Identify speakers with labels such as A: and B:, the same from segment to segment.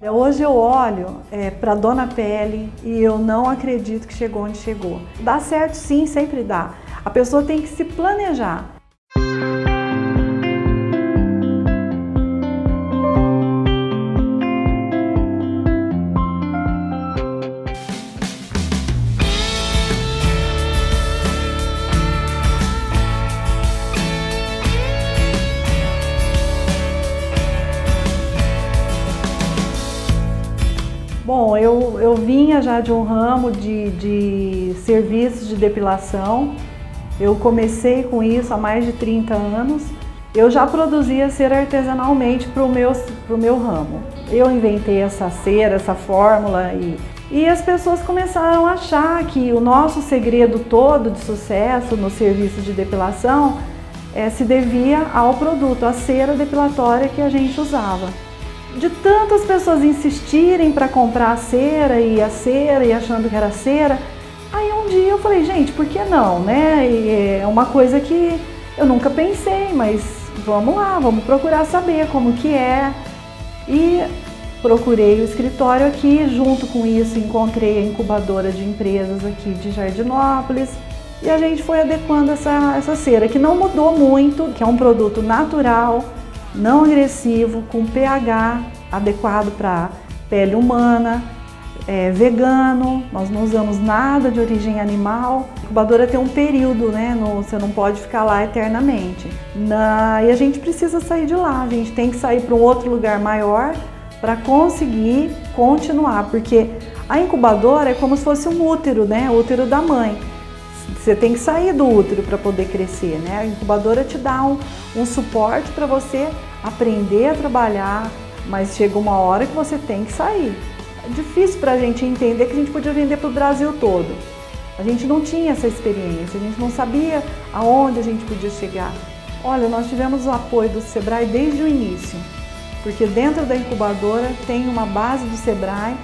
A: Hoje eu olho é, para Dona Pele e eu não acredito que chegou onde chegou. Dá certo sim, sempre dá. A pessoa tem que se planejar. Eu, vinha já de um ramo de, de serviços de depilação. Eu comecei com isso há mais de 30 anos. Eu já produzia cera artesanalmente para o meu, pro meu ramo. Eu inventei essa cera, essa fórmula e, e as pessoas começaram a achar que o nosso segredo todo de sucesso no serviço de depilação é, se devia ao produto, a cera depilatória que a gente usava de tantas pessoas insistirem para comprar a cera e a cera e achando que era cera, aí um dia eu falei, gente, por que não, né? E é uma coisa que eu nunca pensei, mas vamos lá, vamos procurar saber como que é. E procurei o escritório aqui, junto com isso encontrei a incubadora de empresas aqui de Jardinópolis e a gente foi adequando essa, essa cera, que não mudou muito, que é um produto natural, não agressivo, com pH adequado para pele humana, é, vegano, nós não usamos nada de origem animal. A incubadora tem um período, né? No, você não pode ficar lá eternamente. Na, e a gente precisa sair de lá, a gente tem que sair para um outro lugar maior para conseguir continuar, porque a incubadora é como se fosse um útero, né? O útero da mãe. Você tem que sair do útero para poder crescer, né? A incubadora te dá um, um suporte para você aprender a trabalhar, mas chega uma hora que você tem que sair. É difícil para a gente entender que a gente podia vender para o Brasil todo. A gente não tinha essa experiência, a gente não sabia aonde a gente podia chegar. Olha, nós tivemos o apoio do Sebrae desde o início, porque dentro da incubadora tem uma base do Sebrae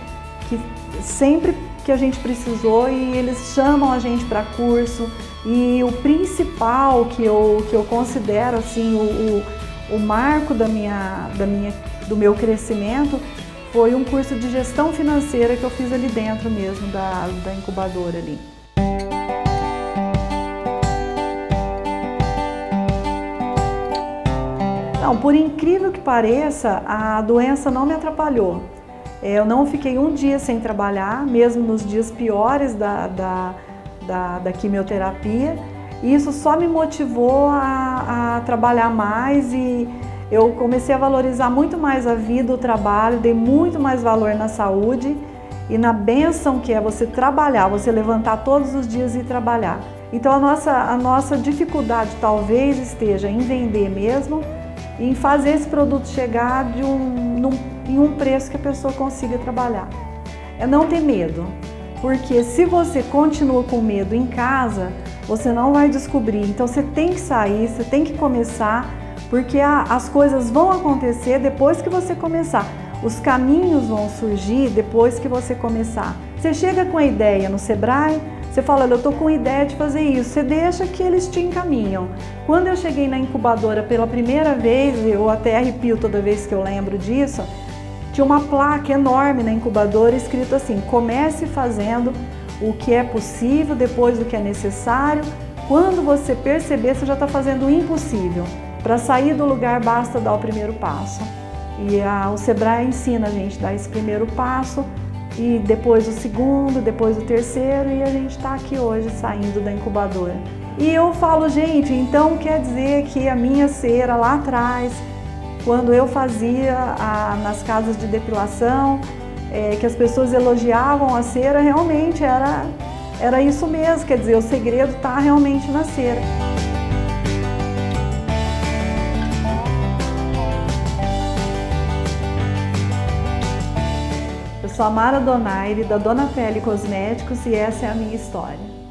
A: que sempre que a gente precisou e eles chamam a gente para curso e o principal que eu, que eu considero assim o, o, o marco da minha, da minha do meu crescimento foi um curso de gestão financeira que eu fiz ali dentro mesmo da, da incubadora ali. Não, por incrível que pareça, a doença não me atrapalhou. Eu não fiquei um dia sem trabalhar, mesmo nos dias piores da, da, da, da quimioterapia. E isso só me motivou a, a trabalhar mais e, eu comecei a valorizar muito mais a vida, o trabalho, dei muito mais valor na saúde e na benção que é você trabalhar, você levantar todos os dias e trabalhar. Então a nossa, a nossa dificuldade talvez esteja em vender mesmo em fazer esse produto chegar de um, num, em um preço que a pessoa consiga trabalhar. É não ter medo, porque se você continua com medo em casa, você não vai descobrir. Então você tem que sair, você tem que começar porque as coisas vão acontecer depois que você começar. Os caminhos vão surgir depois que você começar. Você chega com a ideia no Sebrae, você fala, eu estou com ideia de fazer isso, você deixa que eles te encaminham. Quando eu cheguei na incubadora pela primeira vez, eu até arrepio toda vez que eu lembro disso, tinha uma placa enorme na incubadora escrito assim: comece fazendo o que é possível, depois do que é necessário. Quando você perceber, você já está fazendo o impossível. Para sair do lugar basta dar o primeiro passo. E a, o Sebrae ensina a gente a dar esse primeiro passo e depois o segundo, depois o terceiro e a gente está aqui hoje saindo da incubadora. E eu falo, gente, então quer dizer que a minha cera lá atrás, quando eu fazia a, nas casas de depilação, é, que as pessoas elogiavam a cera, realmente era, era isso mesmo, quer dizer, o segredo está realmente na cera. sou a Mara Donaire, da Dona Pele Cosméticos, e essa é a minha história.